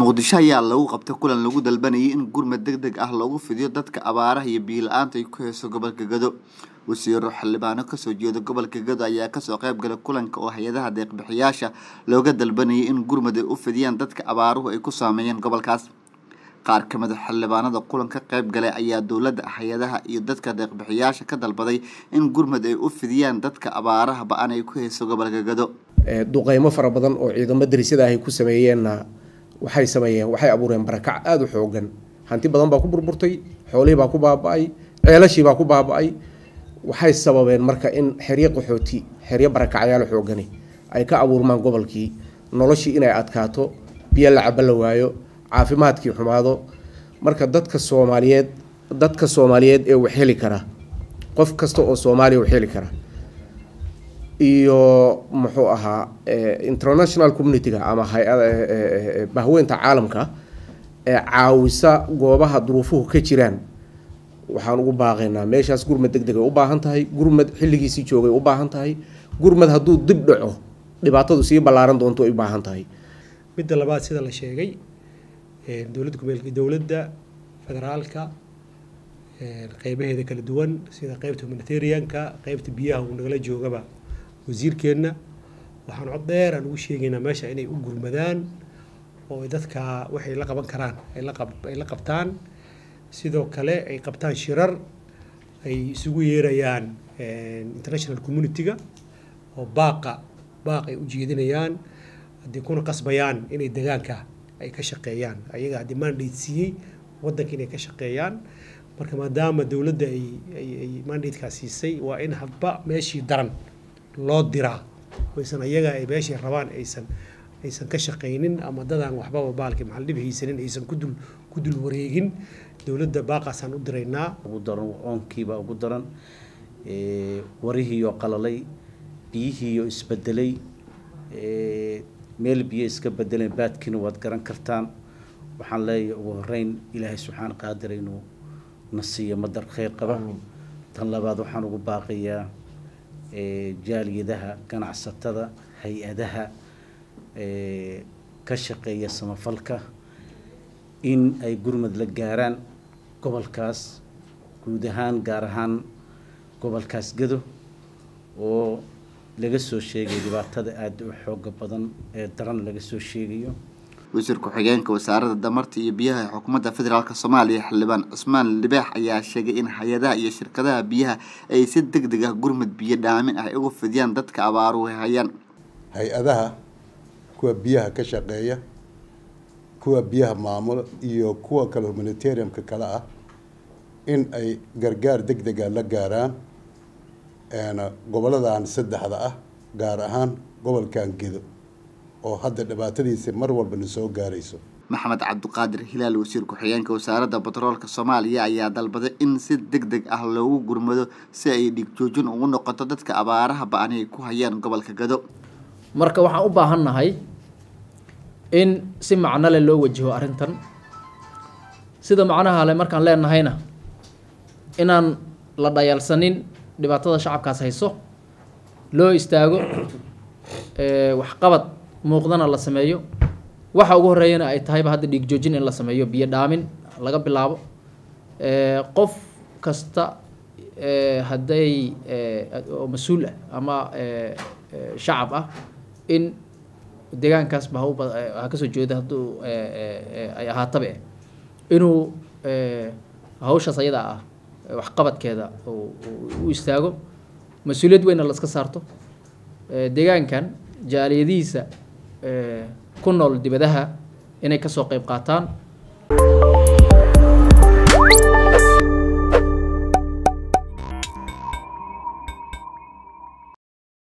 muqdisho ayaa lagu qabtay kulan lagu dalbanayay in gurmad deg deg ah loogu fidiyo dadka abaaraha iyo biyo la'aanta ay ku heyso gobolka gado. Wasiiro xildhibaano ka soo jeeda gobolka gado ayaa ka soo qayb galay kulanka oo hay'adaha deeqbixiyaasha looga dalbanayay in gurmad ay u fidiyaan dadka abaaruhu ay ku saameeyeen gobolkaas. Qaar ka mid a xildhibaanada kulan ka qayb galay ayaa dowladda hay'adaha iyo dadka deeqbixiyaasha ka dalbaday in gurmad ay u fidiyaan dadka abaaraha ba'an ay ku heyso gobolka gado. Duqeymo fara badan oo ciidamo darisyada ahy ku sameeyeenna waxay sameeyeen waxay abuureen barakac aada u xoogan hanti badan baa ku burburtay xoolihii baa ku baaba-ay ceelashii baa ku baaba-ay. Waxay sababeen marka in xeryo qaxooti xeryo barakacyaal xoogani ay ka abuurmaan gobolkii. Noloshii inay adkaato biyo la cabo la waayo caafimaadkii xumaado. Marka dadka soomaaliyeed dadka soomaaliyeed ee wax heli kara qof kasta oo soomaaliya wax heli kara iyo muxuu ahaa international community-ga ama hay'ada bahweynta caalamka ee caawisa goobaha duruufuhu ka jiraan. Waxaan ugu baaqaynaa meeshaas gurmad deg degay u baahan tahay gurmad xilligiisii joogay u baahan tahay. Gurmad hadduu dib dhaco dhibaatadu sii ballaaran doonto ay u baahan tahay. Midda labaad sida la sheegay dowladda goboleedka dowladda federaalka qeybaheeda kala duwan sida qeybta humanitarianka qeybta biyaha uu nagala joogaba wasiirkeenna. Waxaan cod dheer aan ugu sheegaynaa meesha inay u gurmadaan oo dadka waxay la qaban karaan ay la qabtaan. Sidoo kale ay qabtaan shirar ay isugu yeerayaan international community-ga oo baaqa baaq ay u jeedinayaan. Haddii kuna qasbayaan inay degaanka ay ka shaqeeyaan ayaga haddii mandate siiyey waddanka inay ka shaqeeyaan. Marka maadaama dowladda ay ay mandatekaa siisay waa in hadba meeshii daran loo diraa aysan ayaga ay meeshay rabaan aysan aysan ka shaqaynin ama dadaan waxbaba baalki maxal dhib haysanin aysan kudul ku dul wareegin. Dowladda baaqaasaan u diraynaa. Ugu daran oonkiibaa ugu daran warihiiyo qalalay biyihiiyo isbedelay meel biyo iska bedeleen baadkiina waad garan kartaan. Waxaan leeyahay ugu horeyn ilaahay subxaana qaadir inuu na siiyo madar kheyr qaba. Tan labaad waxaan ugu baaqayaa jaaliyadaha ganacsatada hay'adaha ka shaqeeya samafalka in ay gurmad la gaaraan gobolkaas guud ahaan gaar ahaan gobolkaas gado oo laga soo sheegay dhibaatada aada u xooga badan ee daran laga soo sheegayo wasiir ku-xigeenka wasaaradda damarta iyo biyaha ee xukuumadda federaalk soomaaliya xildhibaan cusmaan libaax ayaa sheegay in hay'adaha iyo shirkadaha biyaha ay si deg deg ah gurmad biyo dhaamin ah uga fidiyaan dadka abaaruhu hayaan. Hay'adaha kuwa biyaha ka shaqeeya kuwa biyaha maamula iyo kuwa kale humanitariumka kale ah in ay gargaar deg dega la gaaraan goboladan saddexda ah gaar ahaan gobolkan gedo oo hadda dhibaatadiisa mar walbana soo gaarayso. Maxamed cabdiqaadir hilaal wasiir ku-xigeenka wasaaradda batroolka soomaaliya ayaa dalbaday in si deg deg ah loogu gurmado si ay dhigjoojin ugu noqoto dadka abaaraha ba'ani ay ku hayaan gobolka gado. Marka waxaan u baahan nahay in si macno leh loo wajaho arrintan. Sida macnaha le markaan leenahayna inaan la dhayalsanin dhibaatada shacabkaas hayso loo istaago waxqabad muuqdana la sameeyo. Waxa ugu horeeyana ay tahayba hadda dhiig joojin in la sameeyo biyo dhaamin laga bilaabo. Qof kasta hadday oo mas'uul ah ama shacab ah in deegaankaasba ha ka soo jeeda hadduu ay ahaatabe inuu hawshaas ayadaa ah waxqabadkeeda u istaago mas'uuliyad weynna la iska saarto. Deegaankan jaaliyadihiisa ku nool dibadaha inay ka soo qeyb qaataan